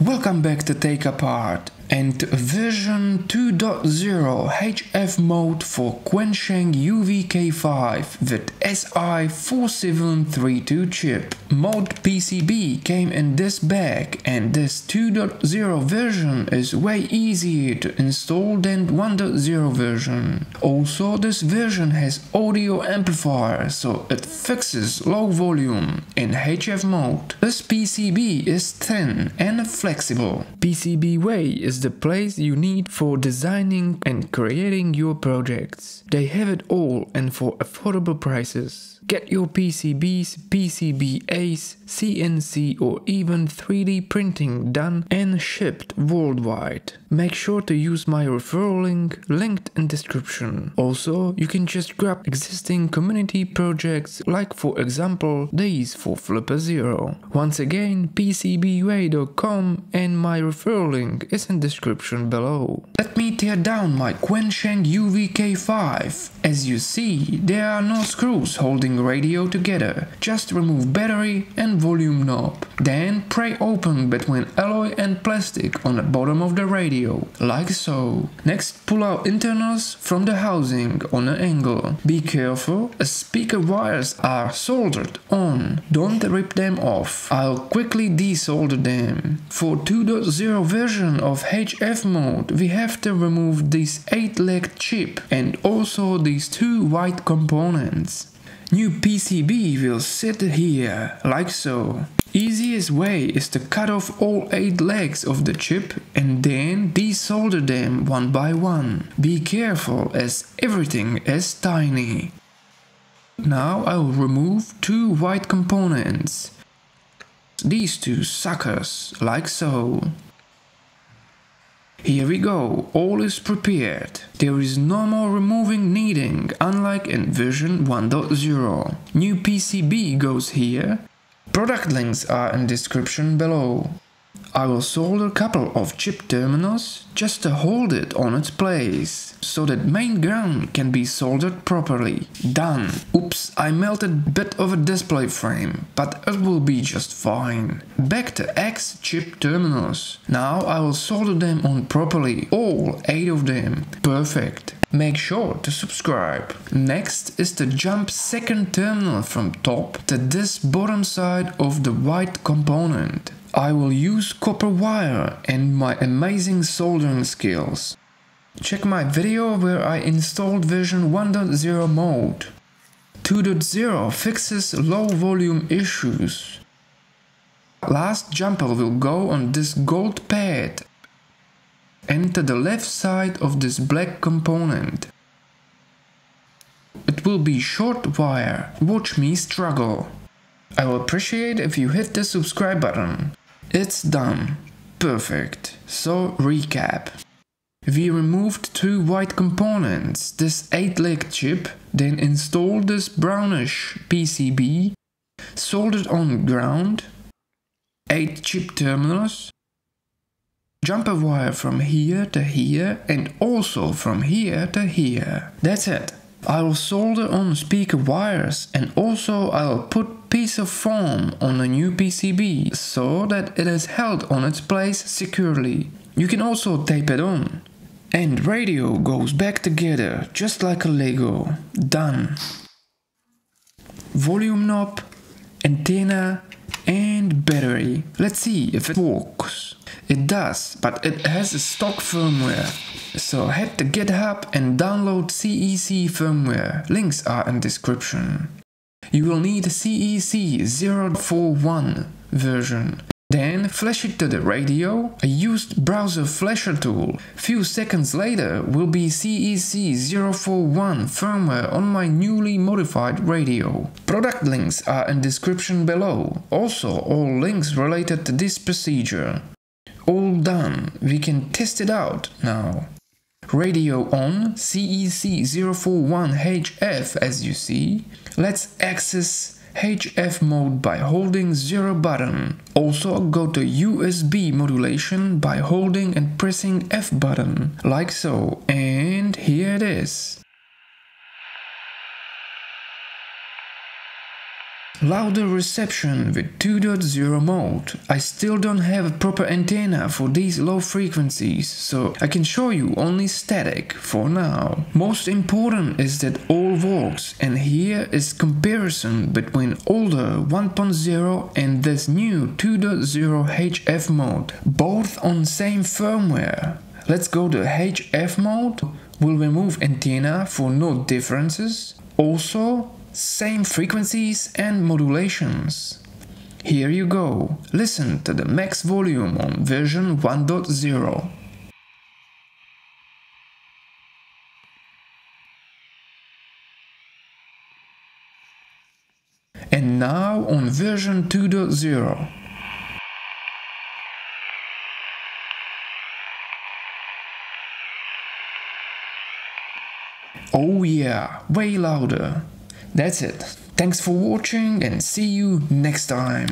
Welcome back to Take Apart and version 2.0 HF mode for Quansheng UVK5 with SI4732 chip. Mode PCB came in this bag and this 2.0 version is way easier to install than 1.0 version. Also this version has audio amplifier so it fixes low volume in HF mode. This PCB is thin and flexible. PCBWay is the place you need for designing and creating your projects. They have it all and for affordable prices. Get your PCBs, PCBAs, CNC or even 3D printing done and shipped worldwide. Make sure to use my referral link linked in description. Also, you can just grab existing community projects like for example these for Flipper Zero. Once again, PCBWay.com and my referral link is in description below. Let me tear down my Quansheng UVK5. As you see, there are no screws holding radio together. Just remove battery and volume knob. Then pry open between alloy and plastic on the bottom of the radio, like so. Next pull out internals from the housing on an angle. Be careful, as speaker wires are soldered on. Don't rip them off. I'll quickly desolder them. For 2.0 version of HF mode we have to remove this 8-legged chip and also these two white components. New PCB will sit here, like so. Easiest way is to cut off all 8 legs of the chip and then desolder them one by one. Be careful as everything is tiny. Now I will remove two white components. These two suckers, like so. Here we go, all is prepared. There is no more removing needing, unlike in version 1.0. New PCB goes here. Product links are in description below. I will solder a couple of chip terminals just to hold it on its place, so that main ground can be soldered properly. Done. Oops, I melted bit of a display frame, but it will be just fine. Back to X chip terminals. Now I will solder them on properly, all 8 of them. Perfect. Make sure to subscribe. Next is to jump second terminal from top to this bottom side of the white component. I will use copper wire and my amazing soldering skills. Check my video where I installed version 1.0 mode. 2.0 fixes low volume issues. Last jumper will go on this gold pad to the left side of this black component. It will be short wire, watch me struggle. I will appreciate if you hit the subscribe button. It's done. Perfect. So recap. We removed two white components, this 8-leg chip, then installed this brownish PCB, soldered on ground, 8 chip terminals, jumper wire from here to here and also from here to here. That's it. I will solder on speaker wires and also I'll put piece of foam on a new PCB so that it is held on its place securely. You can also tape it on. And radio goes back together just like a Lego. Done. Volume knob, antenna and battery. Let's see if it works. It does, but it has a stock firmware. So head to GitHub and download CEC firmware. Links are in description. You will need a CEC 041 version. Then flash it to the radio. I used browser flasher tool. Few seconds later will be CEC 041 firmware on my newly modified radio. Product links are in description below. Also all links related to this procedure. All done, we can test it out now. Radio on, CEC 041HF as you see. Let's access HF mode by holding 0 button. Also go to USB modulation by holding and pressing F button, like so. And here it is. Louder reception with 2.0 mode. I still don't have a proper antenna for these low frequencies, so I can show you only static for now. Most important is that all works and here is comparison between older 1.0 and this new 2.0 HF mode, both on same firmware. Let's go to HF mode, we'll remove antenna for no differences. Also, same frequencies and modulations. Here you go, listen to the max volume on version 1.0. And now on version 2.0. Oh yeah, way louder. That's it. Thanks for watching and see you next time.